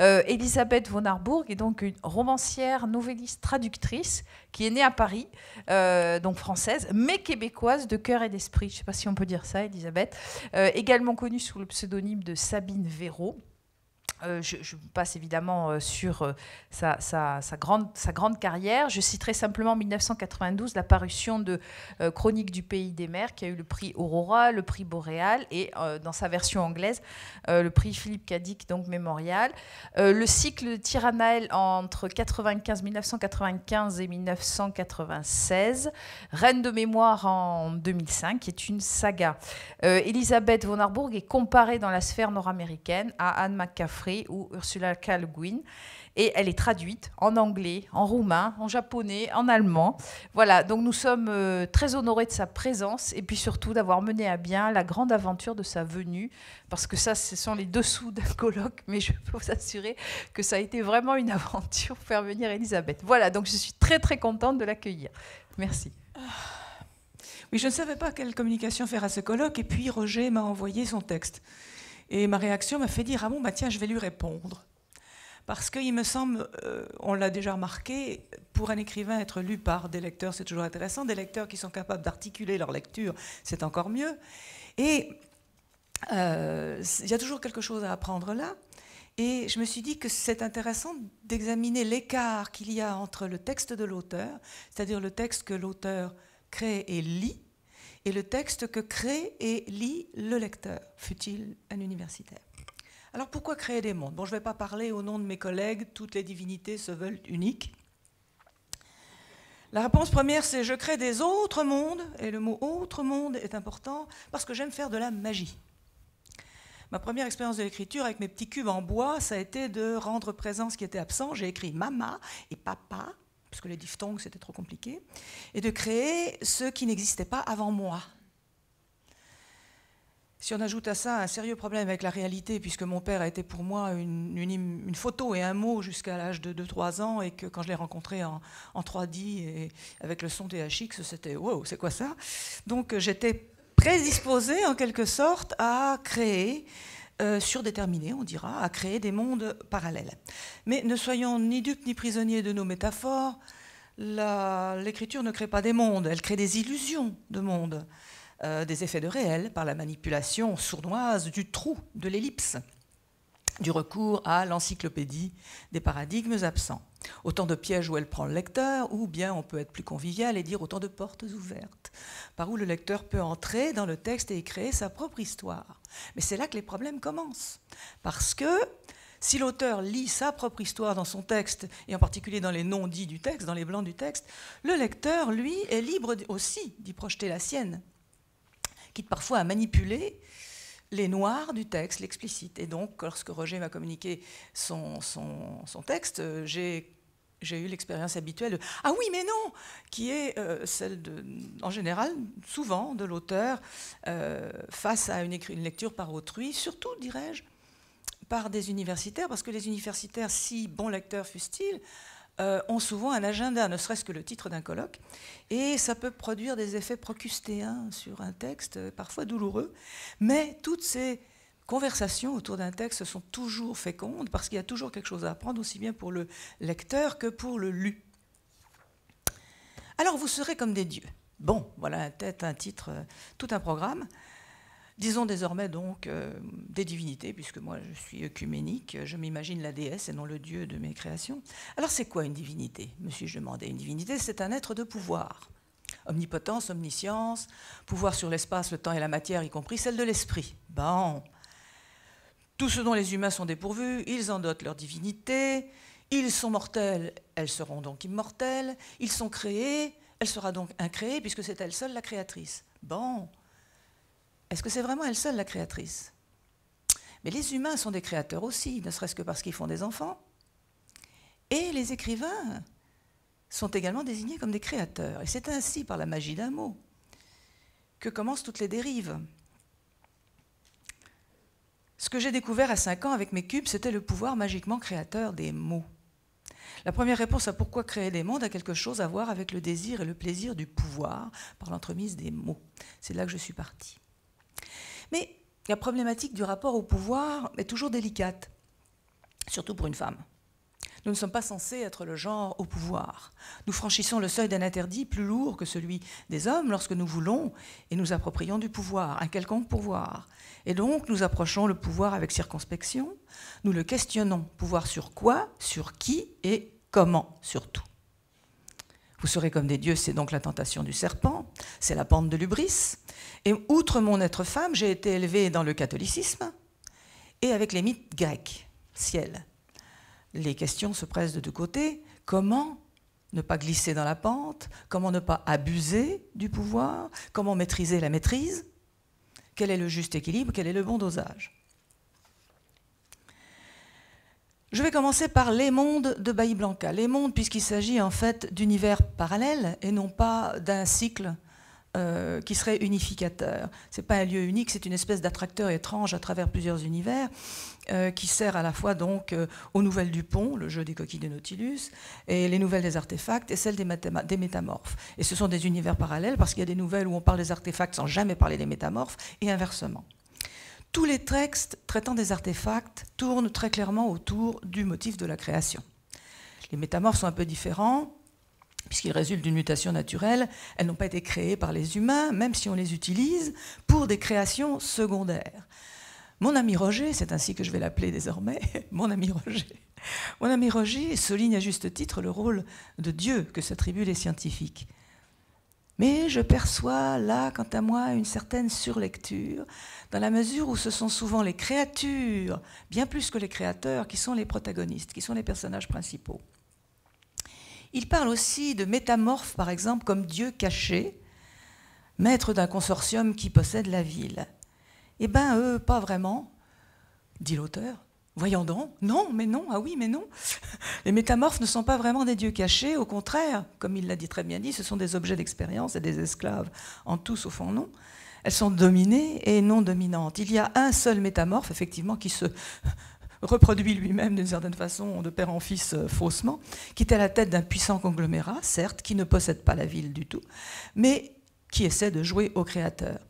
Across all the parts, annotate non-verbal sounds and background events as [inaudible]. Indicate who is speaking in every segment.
Speaker 1: Euh, Elisabeth von Arburg est donc une romancière, novelliste, traductrice qui est née à Paris, euh, donc française, mais québécoise de cœur et d'esprit. Je ne sais pas si on peut dire ça, Elisabeth. Euh, également connue sous le pseudonyme de Sabine Véraud. Euh, je, passe évidemment euh, sur euh, sa, grande, carrière. Je citerai simplement en 1992 la parution de Chronique du pays des mers, qui a eu le prix Aurora, le prix Boréal et dans sa version anglaise, le prix Philippe Cadic, donc mémorial. Le cycle Tyrannael entre 95, 1995 et 1996. Reine de mémoire en 2005, qui est une saga. Elisabeth von Arburg est comparée dans la sphère nord-américaine à Anne McCaffrey ou Ursula K. Le Guin. Et elle est traduite en anglais, en roumain, en japonais, en allemand. Voilà, donc nous sommes euh, très honorés de sa présence et puis surtout d'avoir mené à bien la grande aventure de sa venue. Parce que ça, ce sont les dessous d'un [laughs] colloque, mais je peux vous assurer que ça a été vraiment une aventure faire venir Elisabeth. Voilà, donc je suis très très contente de l'accueillir. Merci.
Speaker 2: Oui, je ne savais pas quelle communication faire à ce colloque, et puis Roger m'a envoyé son texte. Et ma réaction m'a fait dire Ah bon, bah tiens, je vais lui répondre. Parce qu'il me semble, euh, on l'a déjà remarqué, pour un écrivain, être lu par des lecteurs, c'est toujours intéressant. Des lecteurs qui sont capables d'articuler leur lecture, c'est encore mieux. Et euh, il y a toujours quelque chose à apprendre là. Et je me suis dit que c'est intéressant d'examiner l'écart qu'il y a entre le texte de l'auteur, c'est-à-dire le texte que l'auteur crée et lit, et le texte que crée et lit le lecteur, fut-il un universitaire. Alors pourquoi créer des mondes? Bon, je ne vais pas parler au nom de mes collègues, toutes les divinités se veulent uniques. La réponse première, c'est je crée des autres mondes, et le mot autre monde est important parce que j'aime faire de la magie. Ma première expérience de l'écriture avec mes petits cubes en bois, ça a été de rendre présent ce qui était absent. J'ai écrit mama et papa, puisque les diphtongues c'était trop compliqué, et de créer ce qui n'existait pas avant moi. Si on ajoute à ça un sérieux problème avec la réalité, puisque mon père a été pour moi une, photo et un mot jusqu'à l'âge de 2-3 ans, et que quand je l'ai rencontré en, en 3D et avec le son THX, c'était wow, c'est quoi ça? Donc j'étais prédisposée en quelque sorte à créer, euh, surdéterminée, on dira, à créer des mondes parallèles. Mais ne soyons ni dupes ni prisonniers de nos métaphores. L'écriture ne crée pas des mondes, elle crée des illusions de mondes euh, des effets de réel par la manipulation sournoise du trou, de l'ellipse, du recours à l'encyclopédie des paradigmes absents. Autant de pièges où elle prend le lecteur, ou bien on peut être plus convivial et dire autant de portes ouvertes, par où le lecteur peut entrer dans le texte et y créer sa propre histoire. Mais c'est là que les problèmes commencent. Parce que si l'auteur lit sa propre histoire dans son texte, et en particulier dans les non-dits du texte, dans les blancs du texte, le lecteur, lui, est libre aussi d'y projeter la sienne quitte parfois à manipuler les noirs du texte, l'explicite. Et donc, lorsque Roger m'a communiqué son, son, texte, euh, j'ai j'ai eu l'expérience habituelle de Ah oui, mais non qui est euh, celle, de, en général, souvent, de l'auteur euh, face à une, une lecture par autrui, surtout, dirais-je, par des universitaires, parce que les universitaires, si bons lecteurs fussent-ils, euh, ont souvent un agenda, ne serait-ce que le titre d'un colloque, et ça peut produire des effets procustéens sur un texte, euh, parfois douloureux, mais toutes ces conversations autour d'un texte sont toujours fécondes, parce qu'il y a toujours quelque chose à apprendre, aussi bien pour le lecteur que pour le lu. Alors vous serez comme des dieux. Bon, voilà un tête, un titre, euh, tout un programme. Disons désormais donc euh, des divinités, puisque moi je suis œcuménique, je m'imagine la déesse et non le dieu de mes créations. Alors c'est quoi une divinité me suis-je demandé? Une divinité, c'est un être de pouvoir. Omnipotence, omniscience, pouvoir sur l'espace, le temps et la matière, y compris celle de l'esprit. Bon. Tout ce dont les humains sont dépourvus, ils en dotent leur divinité. Ils sont mortels, elles seront donc immortelles. Ils sont créés, elle sera donc incréée, puisque c'est elle seule la créatrice. Bon. Est-ce que c'est vraiment elle seule la créatrice? Mais les humains sont des créateurs aussi, ne serait-ce que parce qu'ils font des enfants. Et les écrivains sont également désignés comme des créateurs. Et c'est ainsi, par la magie d'un mot, que commencent toutes les dérives. Ce que j'ai découvert à 5 ans avec mes cubes, c'était le pouvoir magiquement créateur des mots. La première réponse à pourquoi créer des mondes a quelque chose à voir avec le désir et le plaisir du pouvoir par l'entremise des mots. C'est là que je suis partie. Mais la problématique du rapport au pouvoir est toujours délicate. surtout pour une femme. Nous ne sommes pas censés être le genre au pouvoir. Nous franchissons le seuil d'un interdit plus lourd que celui des hommes lorsque nous voulons et nous approprions du pouvoir, un quelconque pouvoir. Et donc nous approchons le pouvoir avec circonspection, nous le questionnons, pouvoir sur quoi, sur qui et comment surtout. Vous serez comme des dieux, c'est donc la tentation du serpent, c'est la pente de l'ubris. Et outre mon être femme, j'ai été élevée dans le catholicisme et avec les mythes grecs, ciel, les questions se pressent de deux côtés. Comment ne pas glisser dans la pente? Comment ne pas abuser du pouvoir? Comment maîtriser la maîtrise? Quel est le juste équilibre? Quel est le bon dosage? Je vais commencer par les mondes de Bahia Blanca. Les mondes, puisqu'il s'agit en fait d'univers parallèles et non pas d'un cycle euh, qui serait unificateur. Ce n'est pas un lieu unique, c'est une espèce d'attracteur étrange à travers plusieurs univers euh, qui sert à la fois donc euh, aux nouvelles du pont, le jeu des coquilles de Nautilus, et les nouvelles des artefacts et celles des métamorphes. Et ce sont des univers parallèles parce qu'il y a des nouvelles où on parle des artefacts sans jamais parler des métamorphes et inversement. Tous les textes traitant des artefacts tournent très clairement autour du motif de la création. Les métamorphes sont un peu différents puisqu'ils résultent d'une mutation naturelle, elles n'ont pas été créées par les humains, même si on les utilise pour des créations secondaires. Mon ami Roger, c'est ainsi que je vais l'appeler désormais, [laughs] mon ami Roger, mon ami Roger souligne à juste titre le rôle de Dieu que s'attribuent les scientifiques. Mais je perçois là, quant à moi, une certaine surlecture, dans la mesure où ce sont souvent les créatures, bien plus que les créateurs, qui sont les protagonistes, qui sont les personnages principaux. Il parle aussi de métamorphes, par exemple, comme Dieu caché, maître d'un consortium qui possède la ville. Eh bien, eux, pas vraiment, dit l'auteur. Voyons donc, non, mais non, ah oui, mais non. Les métamorphes ne sont pas vraiment des dieux cachés, au contraire, comme il l'a dit très bien dit, ce sont des objets d'expérience et des esclaves en tous au fond non. Elles sont dominées et non dominantes. Il y a un seul métamorphe, effectivement, qui se [laughs] reproduit lui-même d'une certaine façon, de père en fils euh, faussement, qui est à la tête d'un puissant conglomérat, certes, qui ne possède pas la ville du tout, mais qui essaie de jouer au créateur.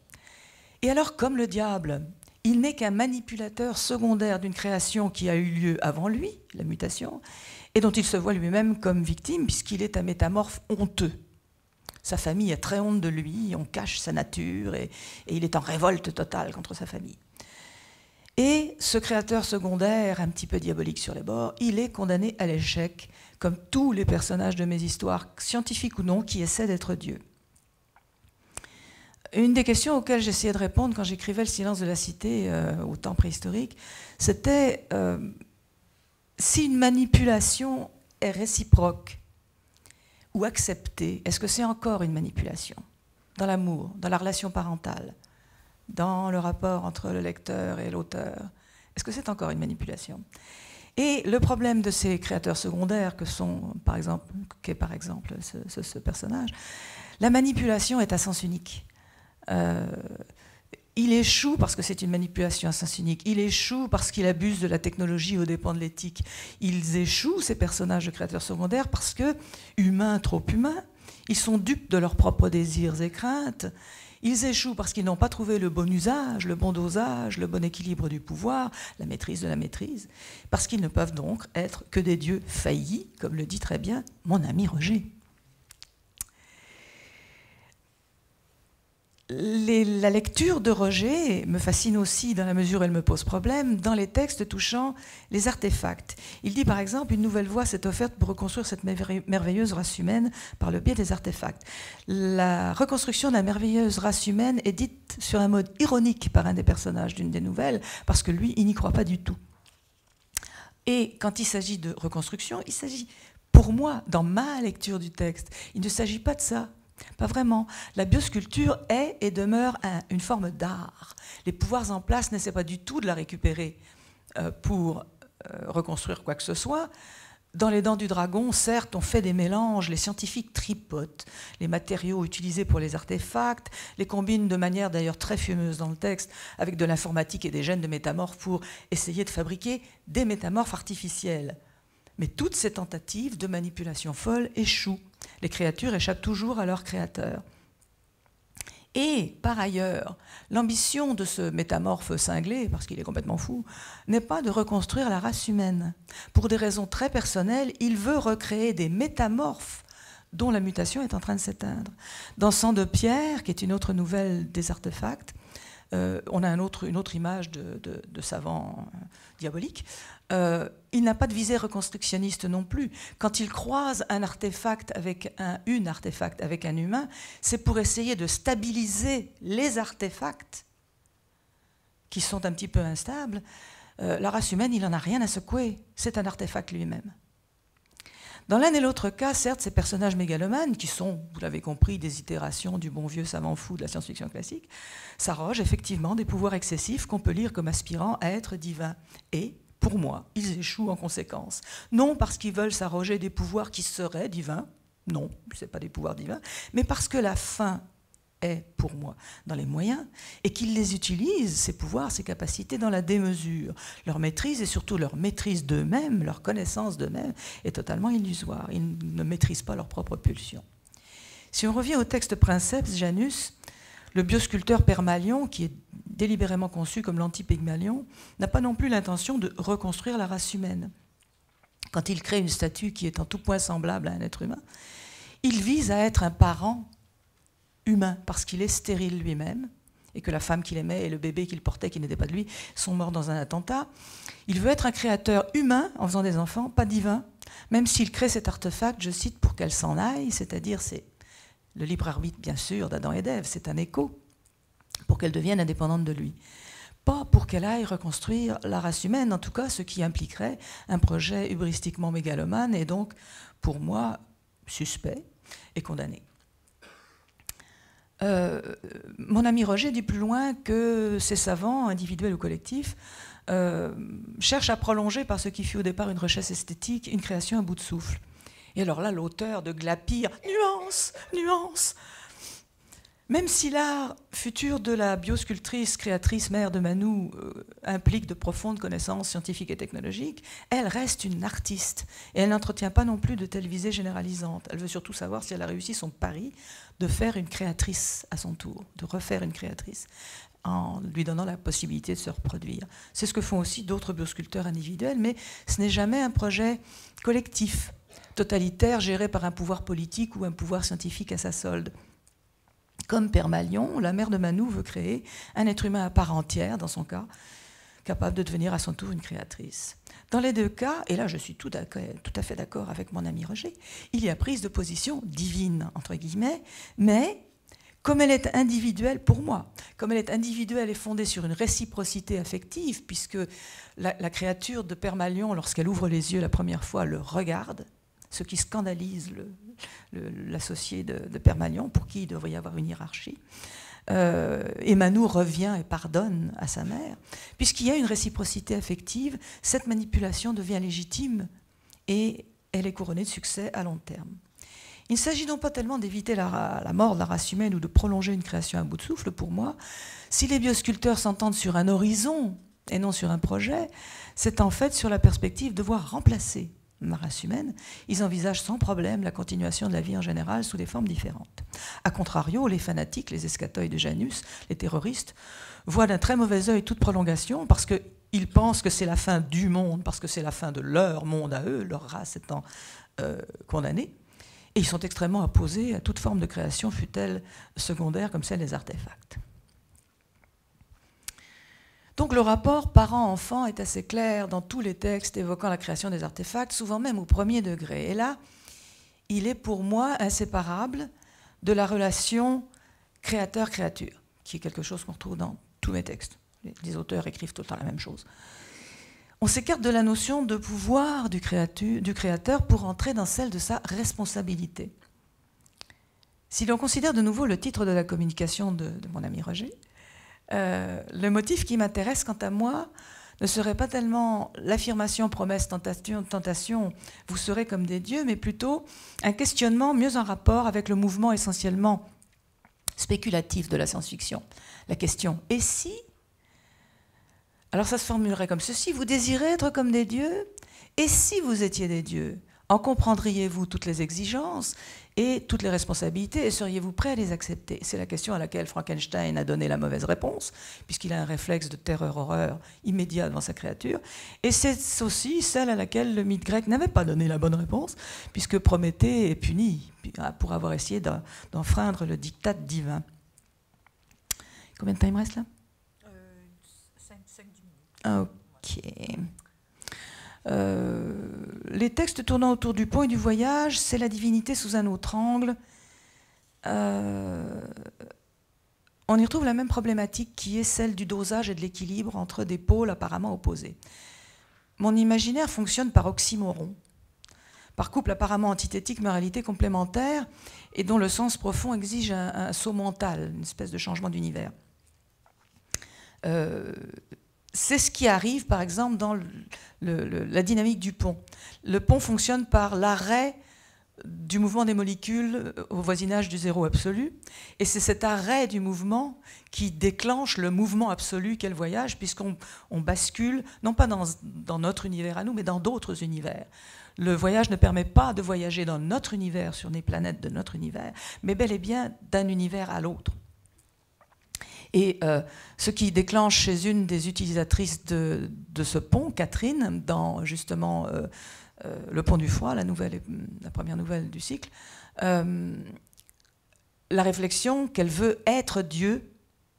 Speaker 2: Et alors, comme le diable, il n'est qu'un manipulateur secondaire d'une création qui a eu lieu avant lui, la mutation, et dont il se voit lui-même comme victime, puisqu'il est un métamorphe honteux. Sa famille a très honte de lui, on cache sa nature, et, et il est en révolte totale contre sa famille. Et ce créateur secondaire, un petit peu diabolique sur les bords, il est condamné à l'échec, comme tous les personnages de mes histoires, scientifiques ou non, qui essaient d'être Dieu. Une des questions auxquelles j'essayais de répondre quand j'écrivais Le silence de la cité euh, au temps préhistorique, c'était euh, si une manipulation est réciproque ou acceptée, est-ce que c'est encore une manipulation Dans l'amour, dans la relation parentale dans le rapport entre le lecteur et l'auteur? Est-ce que c'est encore une manipulation? Et le problème de ces créateurs secondaires que sont, par exemple, qu'est par exemple ce, personnage, la manipulation est à sens unique. Euh, il échoue parce que c'est une manipulation à sens unique. Il échoue parce qu'il abuse de la technologie aux dépens de l'éthique. Ils échouent, ces personnages de créateurs secondaires, parce que, humains trop humains, ils sont dupes de leurs propres désirs et craintes. Ils échouent parce qu'ils n'ont pas trouvé le bon usage, le bon dosage, le bon équilibre du pouvoir, la maîtrise de la maîtrise, parce qu'ils ne peuvent donc être que des dieux faillis, comme le dit très bien mon ami Roger. La lecture de Roger me fascine aussi dans la mesure où elle me pose problème dans les textes touchant les artefacts. Il dit par exemple une nouvelle voie s'est offerte pour reconstruire cette merveilleuse race humaine par le biais des artefacts. La reconstruction de la merveilleuse race humaine est dite sur un mode ironique par un des personnages d'une des nouvelles parce que lui, il n'y croit pas du tout. Et quand il s'agit de reconstruction, il s'agit, pour moi, dans ma lecture du texte, il ne s'agit pas de ça. Pas vraiment. La biosculpture est et demeure une forme d'art. Les pouvoirs en place n'essaient pas du tout de la récupérer euh, pour euh, reconstruire quoi que ce soit. Dans les dents du dragon, certes, on fait des mélanges, les scientifiques tripotent les matériaux utilisés pour les artefacts, les combinent de manière d'ailleurs très fumeuse dans le texte avec de l'informatique et des gènes de métamorphes pour essayer de fabriquer des métamorphes artificielles. Mais toutes ces tentatives de manipulation folle échouent. Les créatures échappent toujours à leur créateur. Et par ailleurs, l'ambition de ce métamorphe cinglé, parce qu'il est complètement fou, n'est pas de reconstruire la race humaine. Pour des raisons très personnelles, il veut recréer des métamorphes dont la mutation est en train de s'éteindre. Dans Sang de pierre, qui est une autre nouvelle des artefacts, euh, on a une autre image de, savant euh, diabolique. Euh, il n'a pas de visée reconstructionniste non plus. Quand il croise un artefact avec un, une artefact avec un humain, c'est pour essayer de stabiliser les artefacts qui sont un petit peu instables. la race humaine, il n'en a rien à secouer. C'est un artefact lui-même. Dans l'un et l'autre cas, certes, ces personnages mégalomanes, qui sont, vous l'avez compris, des itérations du bon vieux savant fou de la science-fiction classique, s'arrogent effectivement des pouvoirs excessifs qu'on peut lire comme aspirant à être divins. Et, pour moi, ils échouent en conséquence. Non parce qu'ils veulent s'arroger des pouvoirs qui seraient divins, non, ce n'est pas des pouvoirs divins, mais parce que la fin est pour moi dans les moyens et qu'ils les utilisent, ces pouvoirs, ces capacités, dans la démesure. Leur maîtrise et surtout leur maîtrise d'eux-mêmes, leur connaissance d'eux-mêmes est totalement illusoire. Ils ne maîtrisent pas leur propre pulsion. Si on revient au texte Princeps, Janus, le biosculpteur Permalion, qui est délibérément conçu comme l'anti-Pygmalion, n'a pas non plus l'intention de reconstruire la race humaine. Quand il crée une statue qui est en tout point semblable à un être humain, il vise à être un parent humain, parce qu'il est stérile lui-même, et que la femme qu'il aimait et le bébé qu'il portait, qui n'était pas de lui, sont morts dans un attentat. Il veut être un créateur humain en faisant des enfants, pas divin, même s'il crée cet artefact, je cite, pour qu'elle s'en aille, c'est-à-dire c'est le libre arbitre, bien sûr, d'Adam et d'Ève, c'est un écho, pour qu'elle devienne indépendante de lui. Pas pour qu'elle aille reconstruire la race humaine, en tout cas, ce qui impliquerait un projet hubristiquement mégalomane et donc, pour moi, suspect et condamné. Euh, mon ami Roger dit plus loin que ces savants, individuels ou collectifs, euh, cherchent à prolonger par ce qui fut au départ une recherche esthétique, une création à bout de souffle. Et alors là, l'auteur de Glapir, nuance, nuance, même si l'art futur de la biosculptrice, créatrice, mère de Manou, euh, implique de profondes connaissances scientifiques et technologiques, elle reste une artiste. Et elle n'entretient pas non plus de telles visées généralisantes. Elle veut surtout savoir si elle a réussi son pari de faire une créatrice à son tour, de refaire une créatrice en lui donnant la possibilité de se reproduire. C'est ce que font aussi d'autres biosculpteurs individuels, mais ce n'est jamais un projet collectif, totalitaire, géré par un pouvoir politique ou un pouvoir scientifique à sa solde. Comme Père Malion, la mère de Manou veut créer un être humain à part entière, dans son cas, capable de devenir à son tour une créatrice. Dans les deux cas, et là je suis tout, à fait d'accord avec mon ami Roger, il y a prise de position divine, entre guillemets, mais comme elle est individuelle pour moi, comme elle est individuelle et fondée sur une réciprocité affective, puisque la, la créature de Père Malion, lorsqu'elle ouvre les yeux la première fois, le regarde, ce qui scandalise l'associé de, de Permagnon, pour qui il devrait y avoir une hiérarchie. Euh, Emmanuel revient et pardonne à sa mère. Puisqu'il y a une réciprocité affective, cette manipulation devient légitime et elle est couronnée de succès à long terme. Il ne s'agit donc pas tellement d'éviter la, la, mort de la race humaine ou de prolonger une création à bout de souffle, pour moi. Si les biosculpteurs s'entendent sur un horizon et non sur un projet, c'est en fait sur la perspective de voir remplacer la race humaine, ils envisagent sans problème la continuation de la vie en général sous des formes différentes. A contrario, les fanatiques, les escatoïs de Janus, les terroristes, voient d'un très mauvais œil toute prolongation parce qu'ils pensent que c'est la fin du monde, parce que c'est la fin de leur monde à eux, leur race étant euh, condamnée. Et ils sont extrêmement opposés à toute forme de création, fût-elle secondaire, comme celle des artefacts. Donc le rapport parent-enfant est assez clair dans tous les textes évoquant la création des artefacts, souvent même au premier degré. Et là, il est pour moi inséparable de la relation créateur-créature, qui est quelque chose qu'on retrouve dans tous mes textes. Les auteurs écrivent tout le temps la même chose. On s'écarte de la notion de pouvoir du, créateur pour entrer dans celle de sa responsabilité. Si l'on considère de nouveau le titre de la communication de mon ami Roger, euh, le motif qui m'intéresse, quant à moi, ne serait pas tellement l'affirmation, promesse, tentation, tentation, vous serez comme des dieux, mais plutôt un questionnement mieux en rapport avec le mouvement essentiellement spéculatif de la science-fiction. La question et si? Alors ça se formulerait comme ceci vous désirez être comme des dieux Et si vous étiez des dieux? En comprendriez-vous toutes les exigences et toutes les responsabilités, et seriez-vous prêt à les accepter? C'est la question à laquelle Frankenstein a donné la mauvaise réponse, puisqu'il a un réflexe de terreur-horreur immédiat devant sa créature, et c'est aussi celle à laquelle le mythe grec n'avait pas donné la bonne réponse, puisque Prométhée est puni pour avoir essayé d'enfreindre le diktat divin. Combien de temps il me reste là? 5, minutes. Ok. Euh, les textes tournant autour du pont et du voyage, c'est la divinité sous un autre angle. Euh, on y retrouve la même problématique qui est celle du dosage et de l'équilibre entre des pôles apparemment opposés. Mon imaginaire fonctionne par oxymoron, par couple apparemment antithétique mais en réalité complémentaire, et dont le sens profond exige un, saut mental, une espèce de changement d'univers. Euh, c'est ce qui arrive, par exemple, dans la dynamique du pont. Le pont fonctionne par l'arrêt du mouvement des molécules au voisinage du zéro absolu. Et c'est cet arrêt du mouvement qui déclenche le mouvement absolu qu'est le voyage, puisqu'on bascule, non pas dans, notre univers à nous, mais dans d'autres univers. Le voyage ne permet pas de voyager dans notre univers, sur les planètes de notre univers, mais bel et bien d'un univers à l'autre. Et euh, ce qui déclenche chez une des utilisatrices de, ce pont, Catherine, dans justement euh, euh, Le Pont du Foie, la, première nouvelle du cycle, la réflexion qu'elle veut être Dieu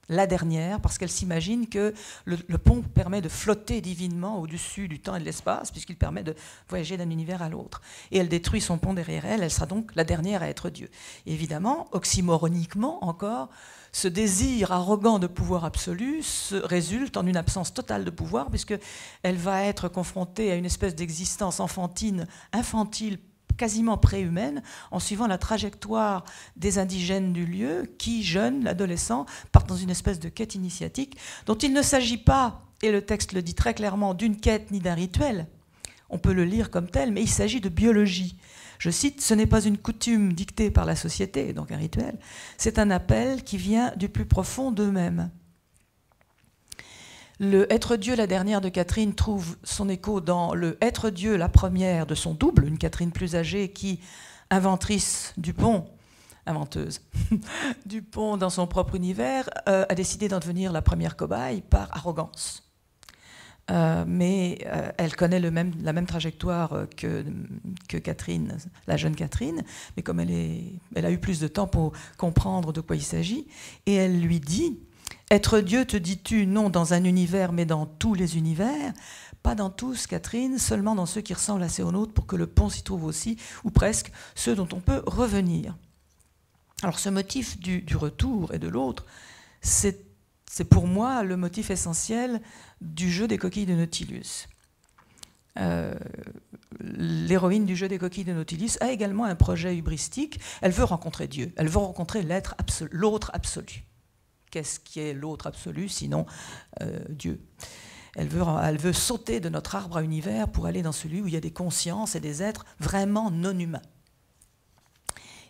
Speaker 2: la dernière, parce qu'elle s'imagine que le, pont permet de flotter divinement au-dessus du temps et de l'espace, puisqu'il permet de voyager d'un univers à l'autre. Et elle détruit son pont derrière elle, elle sera donc la dernière à être Dieu. évidemment, oxymoroniquement encore, ce désir arrogant de pouvoir absolu se résulte en une absence totale de pouvoir, puisqu'elle va être confrontée à une espèce d'existence enfantine, infantile, quasiment préhumaine, en suivant la trajectoire des indigènes du lieu, qui, jeunes, l'adolescent, partent dans une espèce de quête initiatique, dont il ne s'agit pas, et le texte le dit très clairement, d'une quête ni d'un rituel. On peut le lire comme tel, mais il s'agit de biologie. Je cite, ce n'est pas une coutume dictée par la société, donc un rituel, c'est un appel qui vient du plus profond d'eux-mêmes. Le Être Dieu, la dernière de Catherine, trouve son écho dans le Être Dieu, la première de son double, une Catherine plus âgée qui, inventrice du pont, inventeuse [laughs] du pont dans son propre univers, euh, a décidé d'en devenir la première cobaye par arrogance. Euh, mais euh, elle connaît le même, la même trajectoire que, que, Catherine, la jeune Catherine, mais comme elle, est, elle a eu plus de temps pour comprendre de quoi il s'agit, et elle lui dit, être Dieu, te dis-tu, non dans un univers, mais dans tous les univers? Pas dans tous, Catherine, seulement dans ceux qui ressemblent assez aux nôtres, pour que le pont s'y trouve aussi, ou presque ceux dont on peut revenir. Alors ce motif du, retour et de l'autre, c'est pour moi le motif essentiel du jeu des coquilles de Nautilus. Euh, l'héroïne du jeu des coquilles de Nautilus a également un projet hubristique. Elle veut rencontrer Dieu, elle veut rencontrer l'autre absolu. Qu'est-ce qui est l'autre absolu sinon euh, Dieu elle veut, sauter de notre arbre à univers pour aller dans celui où il y a des consciences et des êtres vraiment non humains.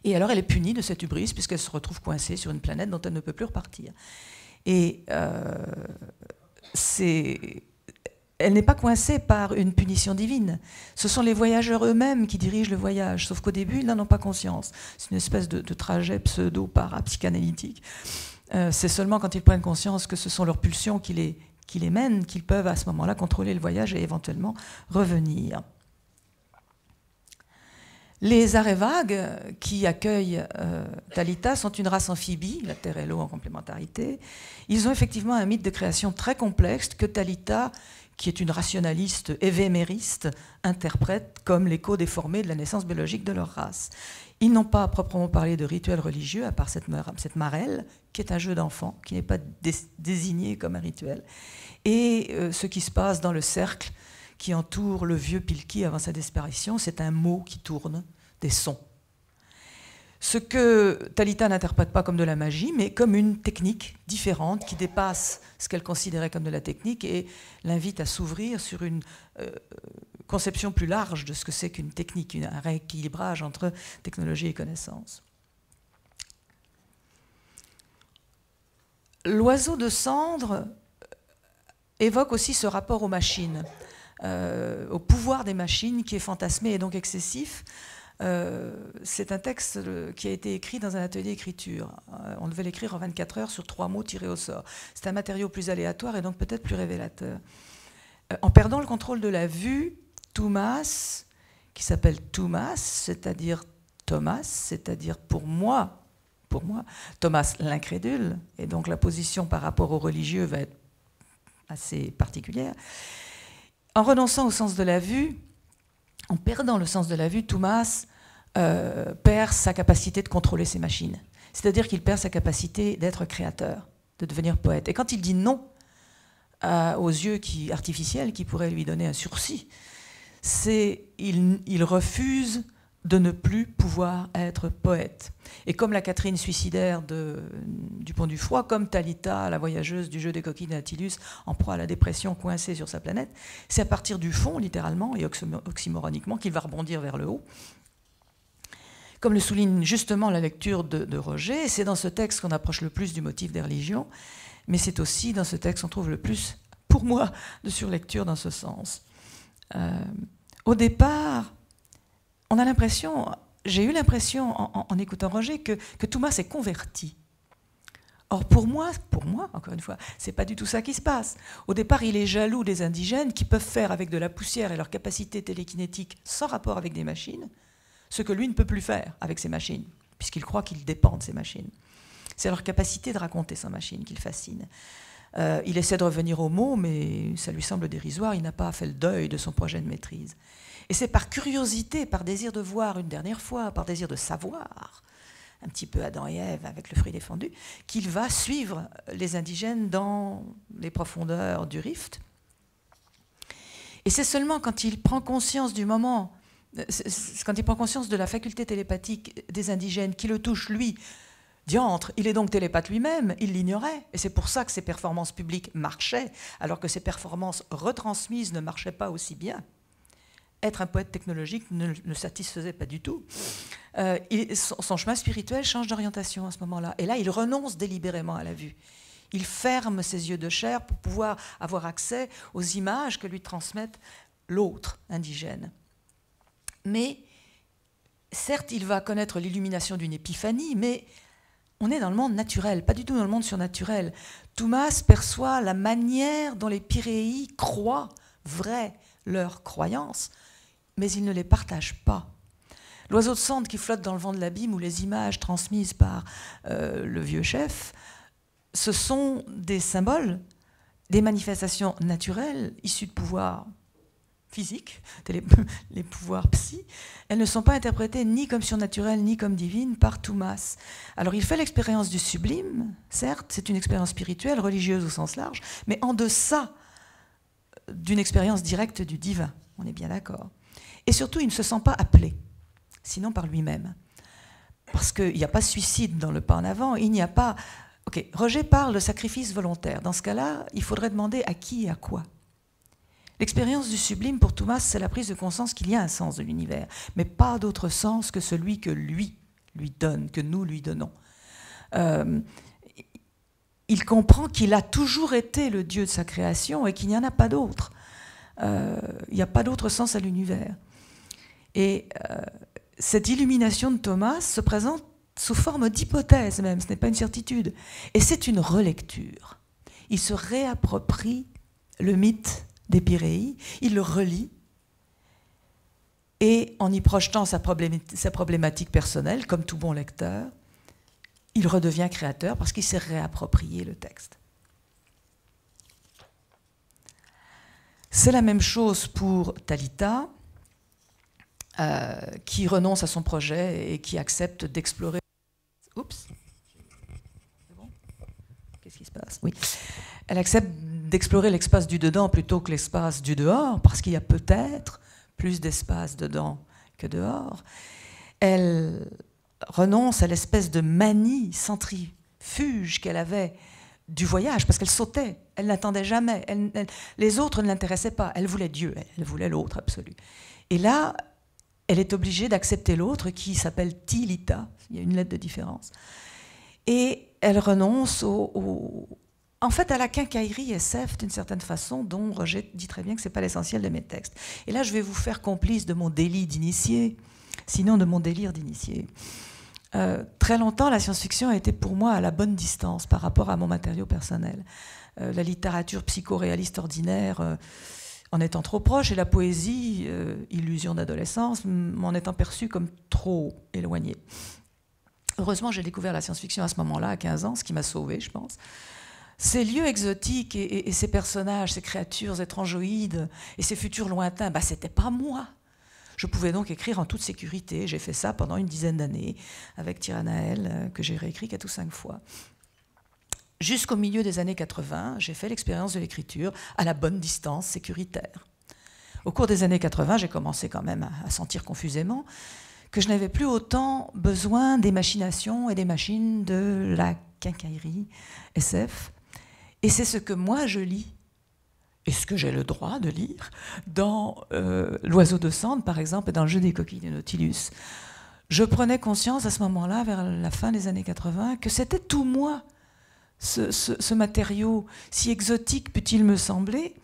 Speaker 2: Et alors elle est punie de cette hubris puisqu'elle se retrouve coincée sur une planète dont elle ne peut plus repartir. Et euh, elle n'est pas coincée par une punition divine. Ce sont les voyageurs eux-mêmes qui dirigent le voyage, sauf qu'au début, ils n'en ont pas conscience. C'est une espèce de, trajet pseudo-parapsychanalytique. Euh, c'est seulement quand ils prennent conscience que ce sont leurs pulsions qui les, qui les mènent qu'ils peuvent à ce moment-là contrôler le voyage et éventuellement revenir. Les Arevagues, qui accueillent euh, Talita, sont une race amphibie, la terre et l'eau en complémentarité. Ils ont effectivement un mythe de création très complexe que Talita, qui est une rationaliste évémériste, interprète comme l'écho déformé de la naissance biologique de leur race. Ils n'ont pas à proprement parler de rituel religieux, à part cette, marelle, qui est un jeu d'enfant, qui n'est pas désigné comme un rituel. Et euh, ce qui se passe dans le cercle qui entoure le vieux Pilki avant sa disparition, c'est un mot qui tourne, des sons. Ce que Talita n'interprète pas comme de la magie, mais comme une technique différente qui dépasse ce qu'elle considérait comme de la technique et l'invite à s'ouvrir sur une euh, conception plus large de ce que c'est qu'une technique, un rééquilibrage entre technologie et connaissance. L'oiseau de cendre évoque aussi ce rapport aux machines. Euh, au pouvoir des machines qui est fantasmé et donc excessif, c'est un texte qui a été écrit dans un atelier d'écriture. on devait l'écrire en 24 heures sur trois mots tirés au sort. C'est un matériau plus aléatoire et donc peut-être plus révélateur. en perdant le contrôle de la vue, Thomas, qui s'appelle Thomas, c'est-à-dire Thomas, c'est-à-dire pour moi, pour moi, Thomas l'incrédule, et donc la position par rapport aux religieux va être assez particulière. En renonçant au sens de la vue, en perdant le sens de la vue, Thomas euh, perd sa capacité de contrôler ses machines. C'est-à-dire qu'il perd sa capacité d'être créateur, de devenir poète. Et quand il dit non euh, aux yeux artificiels qui pourraient lui donner un sursis, c'est il refuse de ne plus pouvoir être poète. Et comme la Catherine suicidaire de, du Pont du Froid, comme Talita, la voyageuse du jeu des coquilles d'Attilus, en proie à la dépression coincée sur sa planète, c'est à partir du fond, littéralement et oxymoroniquement, qu'il va rebondir vers le haut. Comme le souligne justement la lecture de, Roger, c'est dans ce texte qu'on approche le plus du motif des religions, mais c'est aussi dans ce texte qu'on trouve le plus, pour moi, de surlecture dans ce sens. Euh, au départ, on a l'impression, j'ai eu l'impression en, écoutant Roger que, que Thomas s'est converti. Or pour moi, pour moi, encore une fois, c'est pas du tout ça qui se passe. Au départ, il est jaloux des indigènes qui peuvent faire avec de la poussière et leur capacité télékinétique sans rapport avec des machines, ce que lui ne peut plus faire avec ses machines, puisqu'il croit qu'il dépend de ses machines. C'est leur capacité de raconter sans machine qu'il fascine. Euh, il essaie de revenir au mot, mais ça lui semble dérisoire. Il n'a pas fait le deuil de son projet de maîtrise. Et c'est par curiosité, par désir de voir une dernière fois, par désir de savoir, un petit peu Adam et Ève avec le fruit défendu, qu'il va suivre les indigènes dans les profondeurs du rift. Et c'est seulement quand il prend conscience du moment, quand il prend conscience de la faculté télépathique des indigènes qui le touche lui, Diantre, il est donc télépathe lui-même, il l'ignorait, et c'est pour ça que ses performances publiques marchaient, alors que ses performances retransmises ne marchaient pas aussi bien être un poète technologique ne le satisfaisait pas du tout. Euh, son, chemin spirituel change d'orientation à ce moment-là. Et là, il renonce délibérément à la vue. Il ferme ses yeux de chair pour pouvoir avoir accès aux images que lui transmettent l'autre indigène. Mais, certes, il va connaître l'illumination d'une épiphanie, mais on est dans le monde naturel, pas du tout dans le monde surnaturel. Thomas perçoit la manière dont les Pyréis croient vrai leur croyance mais ils ne les partagent pas. L'oiseau de cendre qui flotte dans le vent de l'abîme ou les images transmises par euh, le vieux chef, ce sont des symboles, des manifestations naturelles issues de pouvoirs physiques, [laughs] les, pouvoirs psy. Elles ne sont pas interprétées ni comme surnaturelles ni comme divines par Thomas. Alors il fait l'expérience du sublime, certes, c'est une expérience spirituelle, religieuse au sens large, mais en deçà d'une expérience directe du divin. On est bien d'accord. Et surtout, il ne se sent pas appelé, sinon par lui-même. Parce qu'il n'y a pas de suicide dans le pas en avant, il n'y a pas... Ok, Roger parle de sacrifice volontaire. Dans ce cas-là, il faudrait demander à qui et à quoi. L'expérience du sublime pour Thomas, c'est la prise de conscience qu'il y a un sens de l'univers, mais pas d'autre sens que celui que lui lui donne, que nous lui donnons. Euh, il comprend qu'il a toujours été le Dieu de sa création et qu'il n'y en a pas d'autre. Euh, il n'y a pas d'autre sens à l'univers. Et euh, cette illumination de Thomas se présente sous forme d'hypothèse même, ce n'est pas une certitude. Et c'est une relecture. Il se réapproprie le mythe des Pyréis, il le relit, et en y projetant sa problématique personnelle, comme tout bon lecteur, il redevient créateur parce qu'il s'est réapproprié le texte. C'est la même chose pour Talita, euh, qui renonce à son projet et qui accepte d'explorer. Oups. Qu'est-ce qui se passe? Oui. Elle accepte d'explorer l'espace du dedans plutôt que l'espace du dehors, parce qu'il y a peut-être plus d'espace dedans que dehors. Elle renonce à l'espèce de manie centrifuge qu'elle avait du voyage, parce qu'elle sautait, elle n'attendait jamais. les autres ne l'intéressaient pas. Elle voulait Dieu, elle voulait l'autre absolu. Et là, elle est obligée d'accepter l'autre qui s'appelle Tilita. Il y a une lettre de différence. Et elle renonce au, en fait, à la quincaillerie SF d'une certaine façon, dont Roger dit très bien que ce n'est pas l'essentiel de mes textes. Et là, je vais vous faire complice de mon délit d'initié. sinon de mon délire d'initié. Euh, très longtemps, la science-fiction a été pour moi à la bonne distance par rapport à mon matériau personnel. Euh, la littérature psychoréaliste ordinaire euh, en étant trop proche et la poésie, illusion d'adolescence, m'en étant perçue comme trop éloignée. Heureusement, j'ai découvert la science-fiction à ce moment-là, à 15 ans, ce qui m'a sauvée, je pense. Ces lieux exotiques et, ces personnages, ces créatures étrangeoïdes et ces futurs lointains, bah, c'était pas moi. Je pouvais donc écrire en toute sécurité. J'ai fait ça pendant une dizaine d'années avec Tiranaël, euh, que j'ai réécrit quatre ou cinq fois. Jusqu'au milieu des années 80, j'ai fait l'expérience de l'écriture à la bonne distance sécuritaire. Au cours des années 80, j'ai commencé quand même à sentir confusément que je n'avais plus autant besoin des machinations et des machines de la quincaillerie SF. Et c'est ce que moi je lis et ce que j'ai le droit de lire dans euh, L'oiseau de cendre, par exemple, et dans le jeu des coquilles de Nautilus. Je prenais conscience à ce moment-là, vers la fin des années 80, que c'était tout moi, ce, matériau, si exotique peut-il me sembler,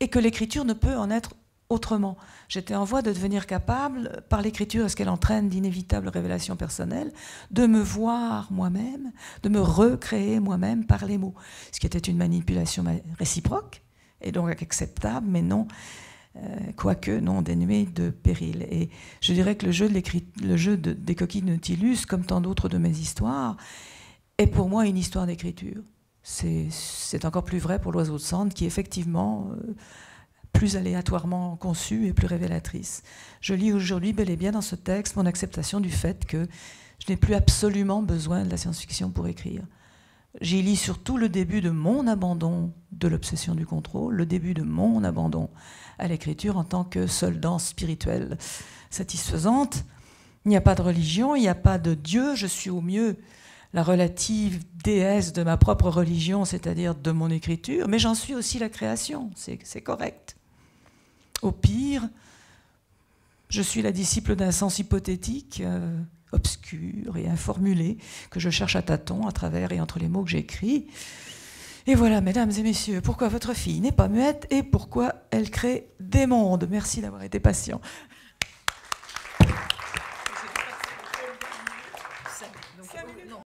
Speaker 2: et que l'écriture ne peut en être autrement. J'étais en voie de devenir capable, par l'écriture, est-ce qu'elle entraîne d'inévitables révélations personnelles, de me voir moi-même, de me recréer moi-même par les mots, ce qui était une manipulation réciproque, et donc acceptable, mais non, euh, quoique non dénué de péril. Et je dirais que le jeu, de le jeu des coquilles de Nautilus, comme tant d'autres de mes histoires, est pour moi une histoire d'écriture. C'est encore plus vrai pour l'oiseau de cendre, qui est effectivement euh, plus aléatoirement conçue et plus révélatrice. Je lis aujourd'hui bel et bien dans ce texte mon acceptation du fait que je n'ai plus absolument besoin de la science-fiction pour écrire. J'y lis surtout le début de mon abandon de l'obsession du contrôle, le début de mon abandon à l'écriture en tant que seule danse spirituelle satisfaisante. Il n'y a pas de religion, il n'y a pas de Dieu, je suis au mieux la relative déesse de ma propre religion, c'est-à-dire de mon écriture, mais j'en suis aussi la création, c'est correct. Au pire, je suis la disciple d'un sens hypothétique. Euh, obscur et informulé que je cherche à tâtons à travers et entre les mots que j'écris. Et voilà, mesdames et messieurs, pourquoi votre fille n'est pas muette et pourquoi elle crée des mondes. Merci d'avoir été patient.